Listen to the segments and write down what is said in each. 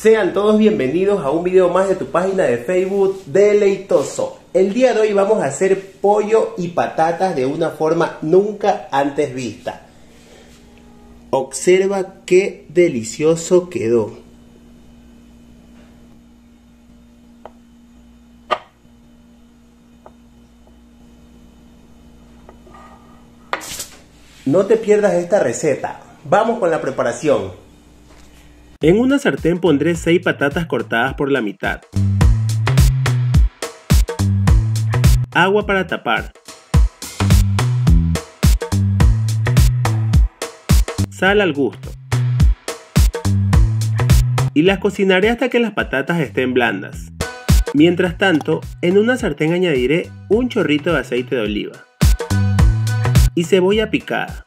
Sean todos bienvenidos a un video más de tu página de Facebook Deleitoso. El día de hoy vamos a hacer pollo y patatas de una forma nunca antes vista. Observa qué delicioso quedó. No te pierdas esta receta. Vamos con la preparación. En una sartén pondré 6 patatas cortadas por la mitad. Agua para tapar. Sal al gusto. Y las cocinaré hasta que las patatas estén blandas. Mientras tanto, en una sartén añadiré un chorrito de aceite de oliva y cebolla picada,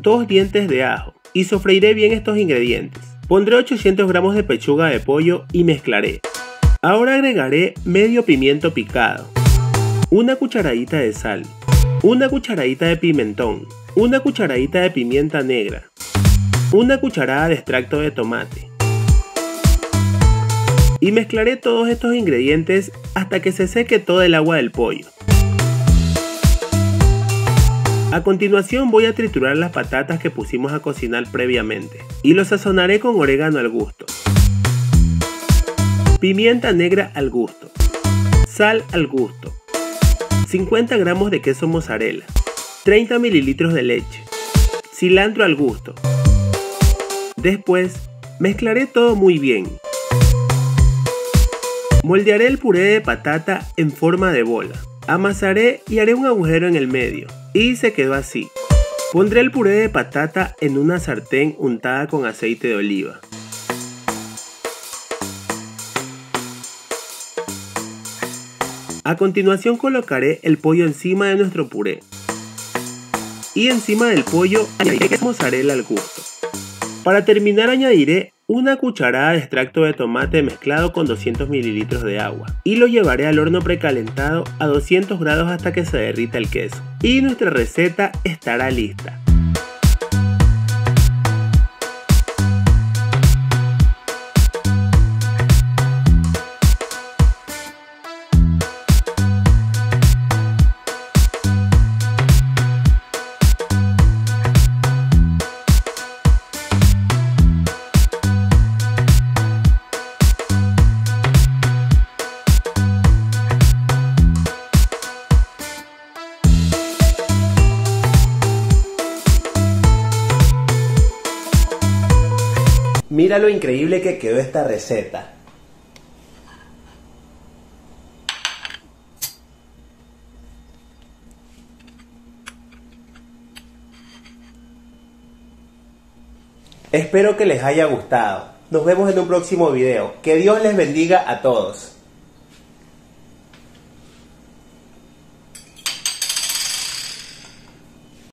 dos dientes de ajo y sofreiré bien estos ingredientes. Pondré 800 gramos de pechuga de pollo y mezclaré. Ahora agregaré medio pimiento picado, una cucharadita de sal, una cucharadita de pimentón, una cucharadita de pimienta negra, una cucharada de extracto de tomate. Y mezclaré todos estos ingredientes hasta que se seque todo el agua del pollo. A continuación voy a triturar las patatas que pusimos a cocinar previamente y los sazonaré con orégano al gusto, pimienta negra al gusto, sal al gusto, 50 gramos de queso mozzarella, 30 mililitros de leche, cilantro al gusto. Después mezclaré todo muy bien. Moldearé el puré de patata en forma de bola. Amasaré y haré un agujero en el medio. Y se quedó así. Pondré el puré de patata en una sartén untada con aceite de oliva. A continuación colocaré el pollo encima de nuestro puré. Y encima del pollo añadiré mozzarella al gusto. Para terminar añadiré una cucharada de extracto de tomate mezclado con 200 mililitros de agua y lo llevaré al horno precalentado a 200 grados hasta que se derrita el queso. Y nuestra receta estará lista. Mira lo increíble que quedó esta receta. Espero que les haya gustado. Nos vemos en un próximo video. Que Dios les bendiga a todos.